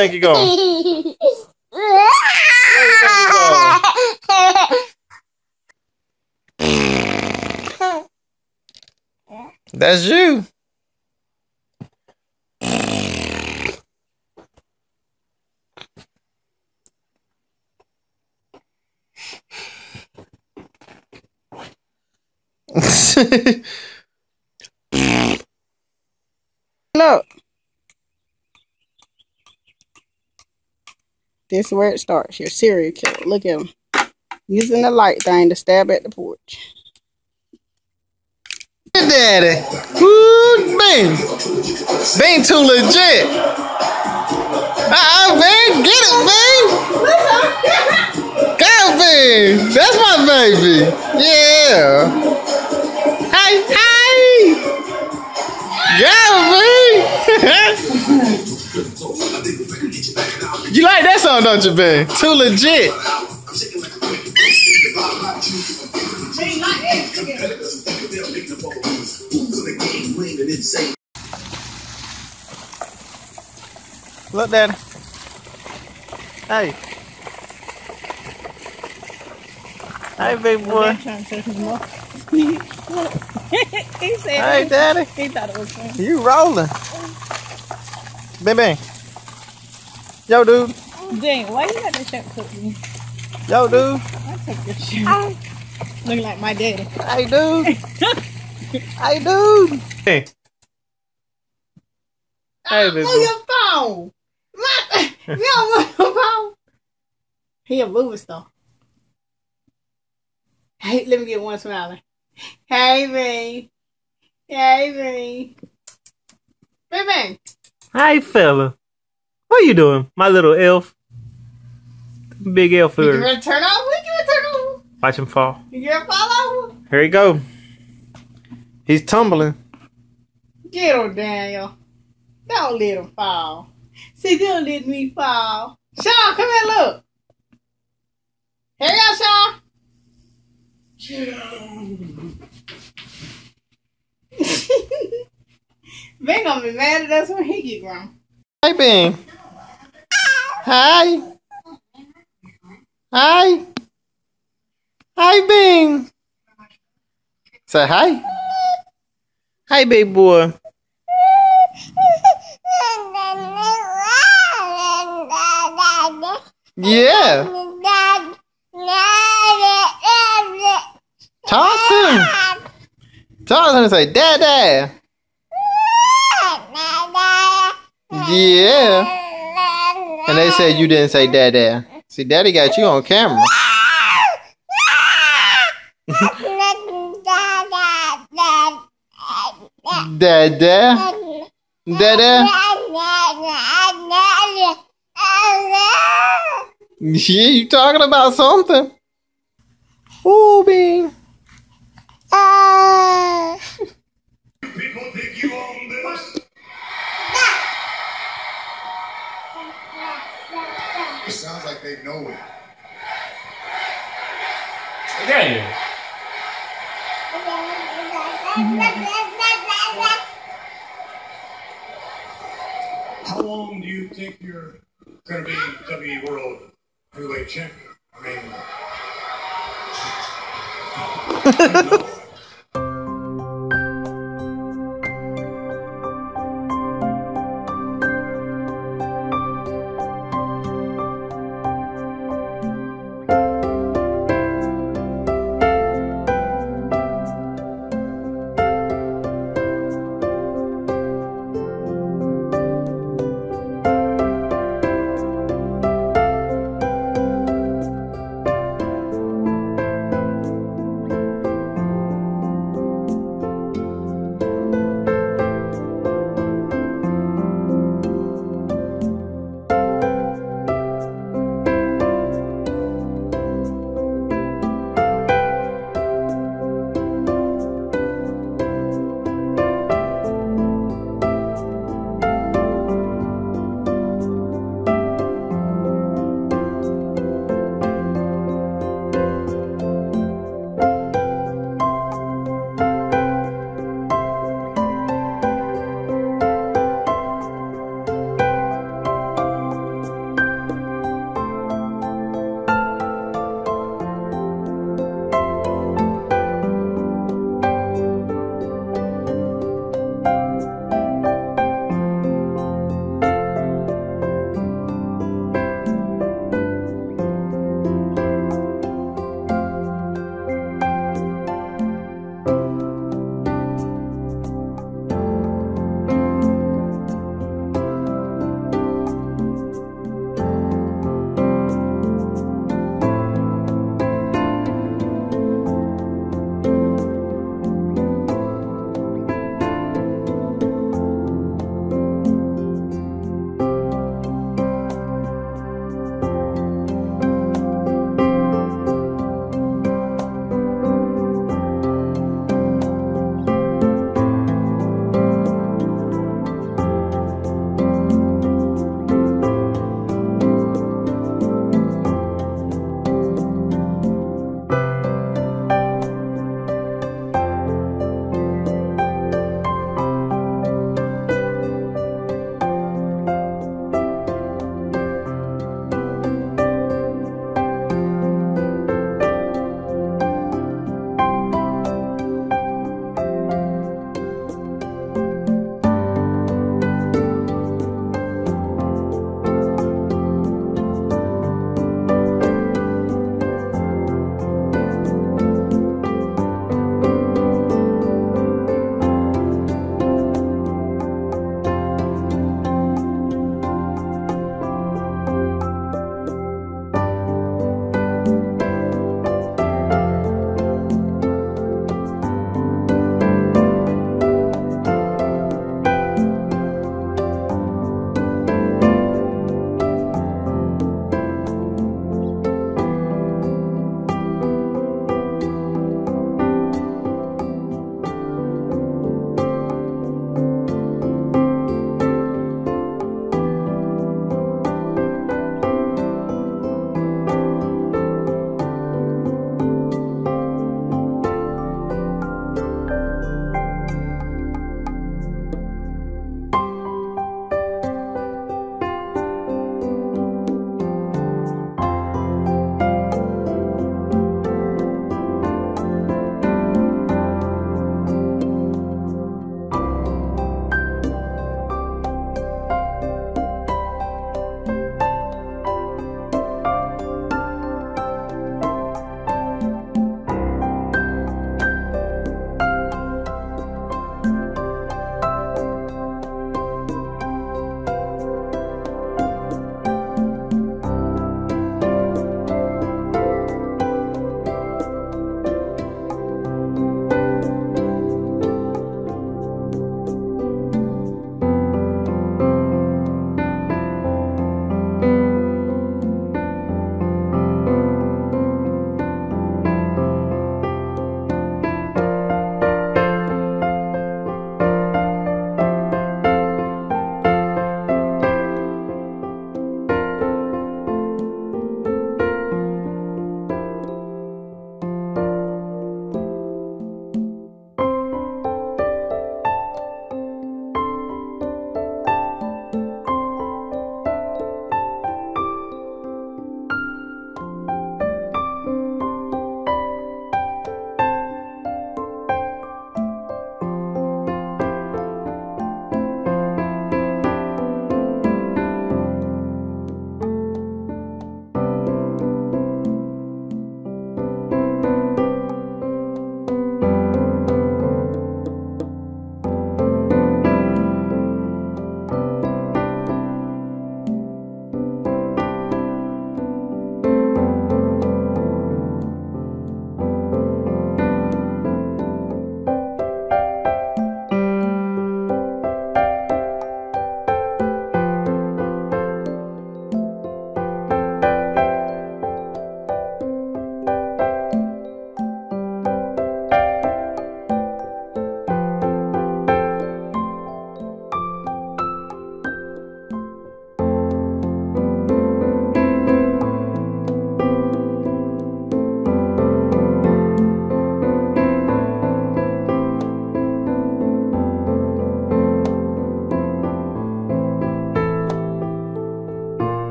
think you're going? That's you. Look. This is where it starts. Your serial killer. Look at him. Using the light thing to stab at the porch. Daddy. Woo, man. Being too legit. Uh-uh, man. Get it, man. Go, man. That's my baby. Yeah. Hey, hey. Yeah, man. You like that song, don't you, Ben? Too legit. Look, Daddy. Hey. Hey, big boy. trying to say his mom. he said Hey, Daddy. he thought it was funny. You rolling. Bang, bang. Yo, dude. Dang, why you got that shirt put me? Yo, dude. I took your shirt. Looking like my daddy. Hey, dude. hey, dude. Hey. Hey, ah, big Move boy. your phone. My, you don't move your phone. He a movie star. Hey, let me get one smiling. Hey, me. Hey, me. Baby. Hey, fella. What are you doing, my little elf? Big elf You here. ready to turn over? You ready to turn over? Watch him fall. You ready to fall over? Here he go. He's tumbling. Get him, Daniel. Don't let him fall. See, don't let me fall. Sean, come here, look. Here you go, Sean. Ben gonna be mad at us when he get grown. Hey, Ben. Hi. Hi. Hi, Ben. Say hi. Hi, big boy. Yeah. Talk to him. Talk to him and say, Dad, Dad. Yeah. And they said you didn't say Dad, Dad. See, Daddy got you on camera. Dad, Dad. Dad, Dad. Yeah, you talking about something. Ooh, Bean. Uh. People they know it. Daniel. How long do you think you're going to be WWE World Heavyweight Champion? I mean, I don't know.